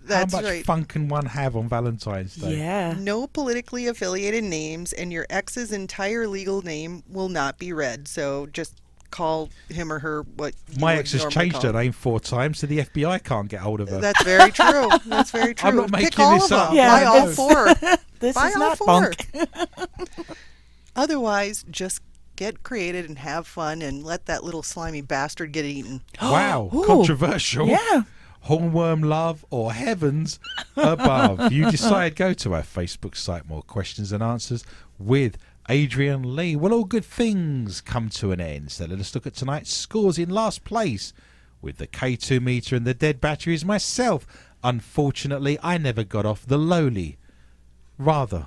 That's
How much
right.
fun can one have on Valentine's Day?
Yeah.
No politically affiliated names and your ex's entire legal name will not be read. So just call him or her what
My ex has changed her name four times, so the FBI can't get hold of her.
That's very true. That's very true.
I'm not
Pick
making
all
this
of
up.
Yeah,
Buy all four.
This
Buy
is
all
not
four.
bunk.
Otherwise, just get creative and have fun and let that little slimy bastard get eaten.
wow,
Ooh.
controversial.
Yeah.
Hornworm love or heavens above. you decide, go to our Facebook site, more questions than answers with Adrian Lee. Well, all good things come to an end. So let us look at tonight's scores in last place with the K2 meter and the dead batteries. Myself, unfortunately, I never got off the lowly, rather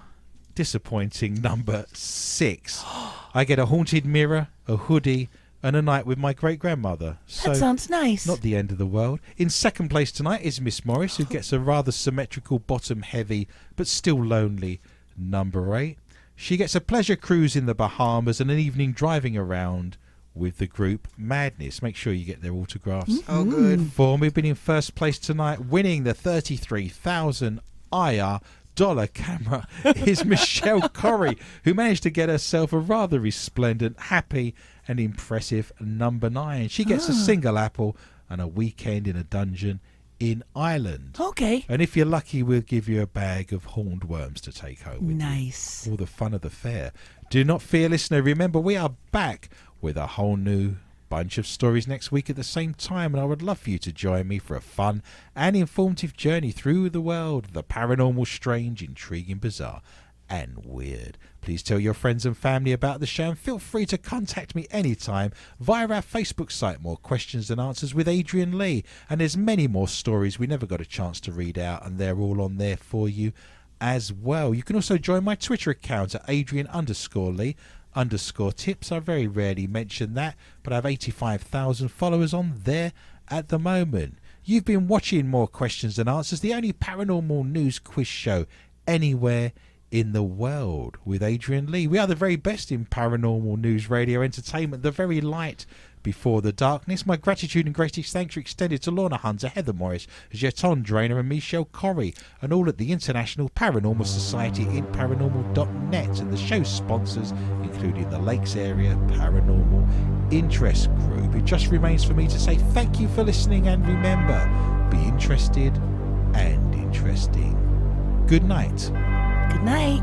disappointing number six. I get a haunted mirror, a hoodie, and a night with my great grandmother. So
That sounds nice.
not the end of the world. In second place tonight is Miss Morris, who gets a rather symmetrical bottom heavy but still lonely number eight. She gets a pleasure cruise in the Bahamas and an evening driving around with the group Madness. Make sure you get their autographs. Mm-hmm.
Oh, good.
For we've been in first place tonight, winning the 33,000 IR dollar camera is Michelle Corrie, who managed to get herself a rather resplendent, happy, and impressive number nine. She gets a ah. single apple and a weekend in a dungeon in Ireland.
Okay.
And if you're lucky, we'll give you a bag of horned worms to take home with you
Nice.
all the fun of the fair. Do not fear, listener. Remember, we are back with a whole new bunch of stories next week at the same time, and I would love for you to join me for a fun and informative journey through the world of the paranormal, strange, intriguing, bizarre, and weird. Please tell your friends and family about the show and feel free to contact me anytime via our Facebook site, More Questions Than Answers with Adrian Lee. And there's many more stories we never got a chance to read out, and they're all on there for you as well. You can also join my Twitter account at Adrian underscore Lee underscore tips. I very rarely mention that, but I have 85,000 followers on there at the moment. You've been watching More Questions Than Answers, the only paranormal news quiz show anywhere in the world with Adrian Lee. We are the very best in paranormal news radio entertainment, the very light before the darkness. My gratitude and greatest thanks are extended to Lorna Hunter, Heather Morris, Jeton Drainer, and Michelle Corrie, and all at the International Paranormal Society in paranormal.net, and the show sponsors, including the Lakes Area Paranormal Interest Group. It just remains for me to say thank you for listening, and remember, be interested and interesting. Good night.
Good night.